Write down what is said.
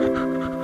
Ha ha ha.